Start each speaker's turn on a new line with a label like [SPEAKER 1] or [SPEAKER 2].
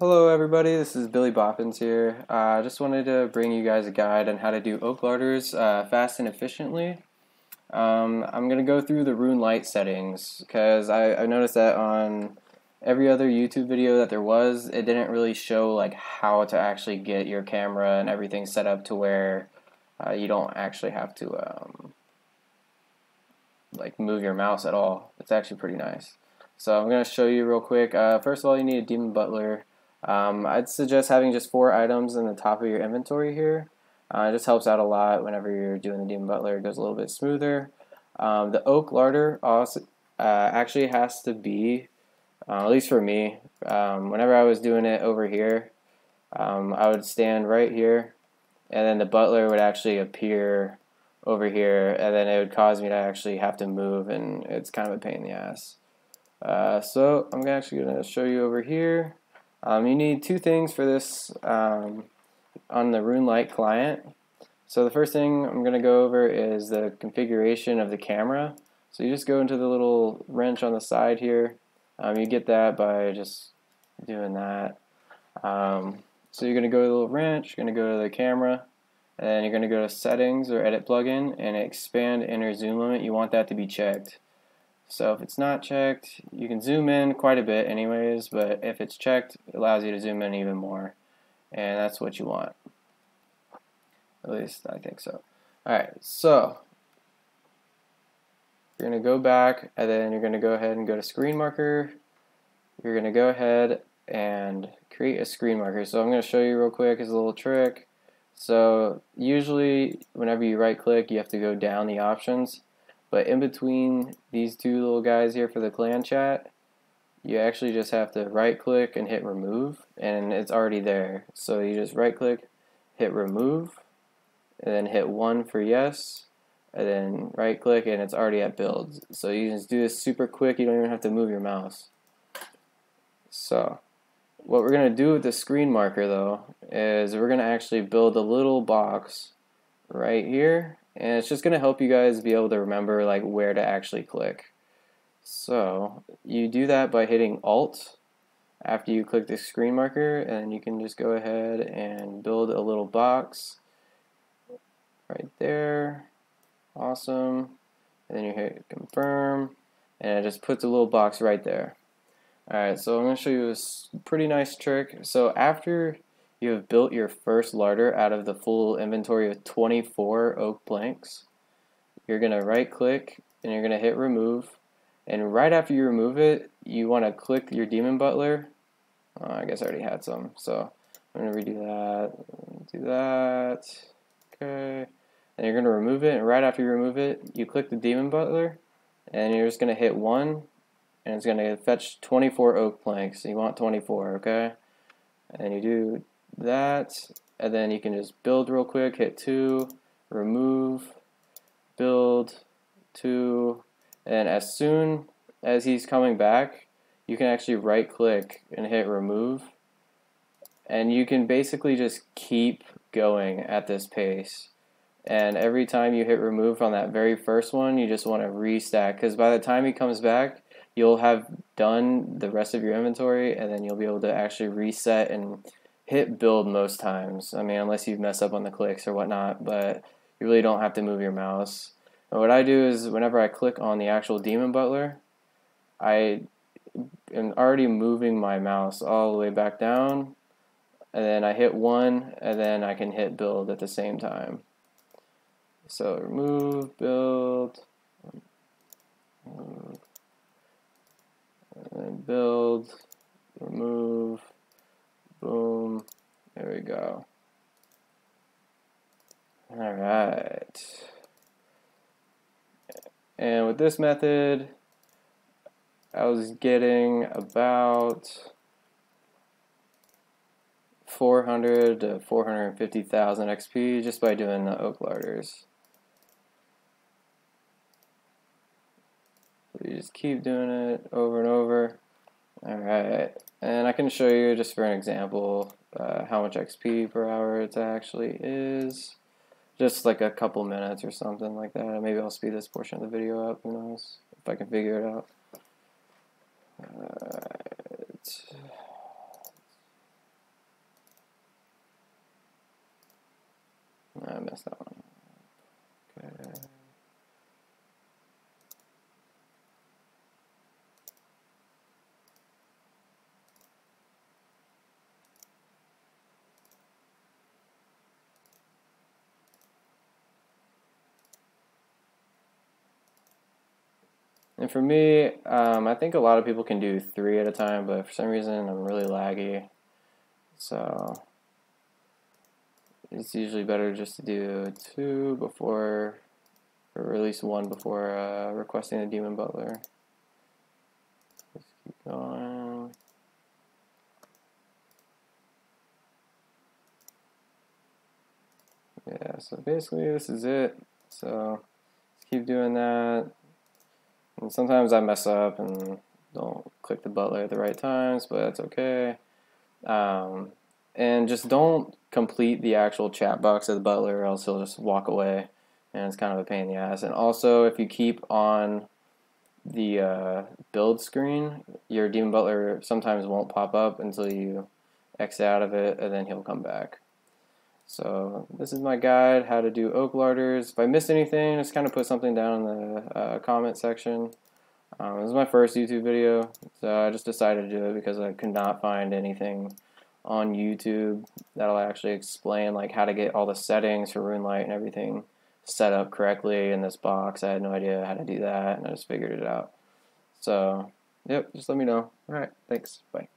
[SPEAKER 1] Hello everybody, this is Billy Boppins here. I uh, just wanted to bring you guys a guide on how to do oak larders uh, fast and efficiently. Um, I'm going to go through the RuneLite settings because I, I noticed that on every other YouTube video that there was, it didn't really show like how to actually get your camera and everything set up to where uh, you don't actually have to um, like move your mouse at all. It's actually pretty nice. So I'm going to show you real quick. Uh, first of all, you need a Demon Butler. Um, I'd suggest having just four items in the top of your inventory here. Uh, it just helps out a lot whenever you're doing the Demon Butler. It goes a little bit smoother. Um, the Oak Larder also uh, actually has to be, uh, at least for me, um, whenever I was doing it over here, um, I would stand right here, and then the Butler would actually appear over here, and then it would cause me to actually have to move, and it's kind of a pain in the ass. Uh, so I'm actually going to show you over here. Um, you need two things for this um, on the RuneLite client. So the first thing I'm going to go over is the configuration of the camera. So you just go into the little wrench on the side here. Um, you get that by just doing that. Um, so you're going to go to the little wrench, you're going to go to the camera, and then you're going to go to settings or edit plugin and expand inner zoom limit. You want that to be checked. So if it's not checked, you can zoom in quite a bit anyways, but if it's checked, it allows you to zoom in even more. And that's what you want. At least I think so. Alright, so you're going to go back and then you're going to go ahead and go to screen marker. You're going to go ahead and create a screen marker. So I'm going to show you real quick as a little trick. So usually whenever you right click you have to go down the options but in between these two little guys here for the clan chat, you actually just have to right click and hit remove and it's already there. So you just right click, hit remove, and then hit one for yes, and then right click and it's already at build. So you just do this super quick, you don't even have to move your mouse. So what we're going to do with the screen marker though is we're going to actually build a little box right here and it's just going to help you guys be able to remember like where to actually click. So you do that by hitting Alt after you click the screen marker and you can just go ahead and build a little box right there. Awesome. And then you hit confirm and it just puts a little box right there. Alright, so I'm going to show you a pretty nice trick. So after you have built your first larder out of the full inventory of 24 oak planks. You're going to right click and you're going to hit remove. And right after you remove it, you want to click your Demon Butler. Oh, I guess I already had some, so I'm going to redo that. Do that. Okay. And you're going to remove it, and right after you remove it, you click the Demon Butler, and you're just going to hit 1, and it's going to fetch 24 oak planks. You want 24, okay? And you do that, and then you can just build real quick, hit 2, remove, build, 2, and as soon as he's coming back, you can actually right click and hit remove, and you can basically just keep going at this pace. And every time you hit remove on that very first one, you just want to restack because by the time he comes back, you'll have done the rest of your inventory and then you'll be able to actually reset and hit build most times. I mean, unless you mess up on the clicks or whatnot, but you really don't have to move your mouse. And what I do is whenever I click on the actual Demon Butler, I am already moving my mouse all the way back down, and then I hit one, and then I can hit build at the same time. So remove, build, build, remove, Boom. There we go. Alright. And with this method, I was getting about 400 to 450,000 XP just by doing the oak larders. So you just keep doing it over and over. All right, and I can show you just for an example uh, how much XP per hour it actually is. Just like a couple minutes or something like that. Maybe I'll speed this portion of the video up, who knows, if I can figure it out. Alright. I missed that one. And for me, um, I think a lot of people can do three at a time, but for some reason I'm really laggy. So it's usually better just to do two before, or at least one before uh, requesting the Demon Butler. Let's keep going. Yeah, so basically this is it. So let's keep doing that. And sometimes I mess up and don't click the butler at the right times, but that's okay. Um, and just don't complete the actual chat box of the butler, or else he'll just walk away, and it's kind of a pain in the ass. And also, if you keep on the uh, build screen, your demon Butler sometimes won't pop up until you exit out of it, and then he'll come back. So this is my guide, how to do oak larders. If I missed anything, just kind of put something down in the uh, comment section. Um, this is my first YouTube video, so I just decided to do it because I could not find anything on YouTube that'll actually explain like how to get all the settings for RuneLite and everything set up correctly in this box. I had no idea how to do that, and I just figured it out. So, yep, just let me know. All right, thanks. Bye.